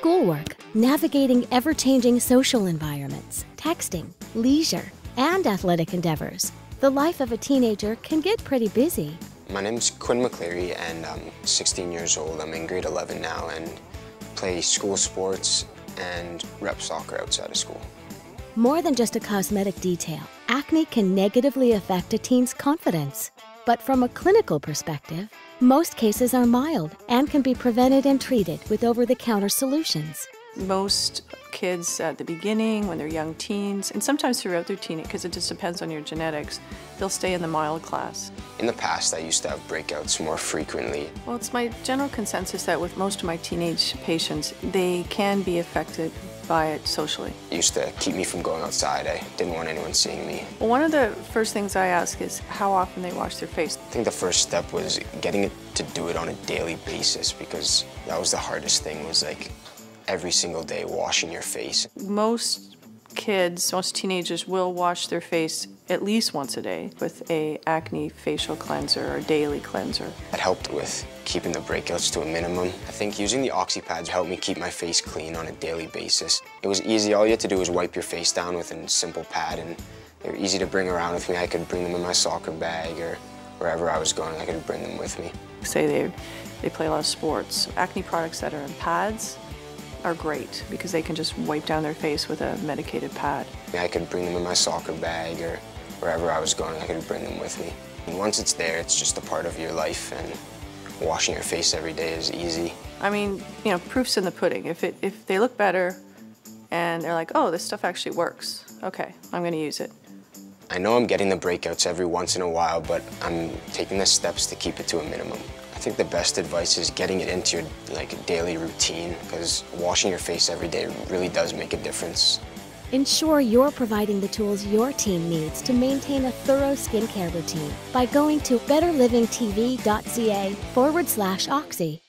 schoolwork, navigating ever changing social environments, texting, leisure, and athletic endeavors, the life of a teenager can get pretty busy. My name is Quinn McCleary and I'm 16 years old. I'm in grade 11 now and play school sports and rep soccer outside of school. More than just a cosmetic detail, acne can negatively affect a teen's confidence. But from a clinical perspective, most cases are mild and can be prevented and treated with over the counter solutions. Most kids at the beginning, when they're young teens, and sometimes throughout their teen, because it just depends on your genetics, they'll stay in the mild class. In the past, I used to have breakouts more frequently. Well, it's my general consensus that with most of my teenage patients, they can be affected by it socially. It used to keep me from going outside. I didn't want anyone seeing me. Well, one of the first things I ask is how often they wash their face. I think the first step was getting it to do it on a daily basis because that was the hardest thing was like every single day washing your face. Most kids, most teenagers will wash their face at least once a day with a acne facial cleanser or daily cleanser. That helped with keeping the breakouts to a minimum. I think using the oxy pads helped me keep my face clean on a daily basis. It was easy, all you had to do was wipe your face down with a simple pad and they were easy to bring around with me. I could bring them in my soccer bag or wherever I was going, I could bring them with me. Say they, they play a lot of sports. Acne products that are in pads are great because they can just wipe down their face with a medicated pad. I could bring them in my soccer bag or wherever I was going, I could bring them with me. And once it's there, it's just a part of your life and washing your face every day is easy. I mean, you know, proof's in the pudding. If, it, if they look better and they're like, oh, this stuff actually works, okay, I'm gonna use it. I know I'm getting the breakouts every once in a while, but I'm taking the steps to keep it to a minimum. I think the best advice is getting it into your like daily routine because washing your face every day really does make a difference. Ensure you're providing the tools your team needs to maintain a thorough skincare routine by going to betterlivingtv.ca forward slash oxy.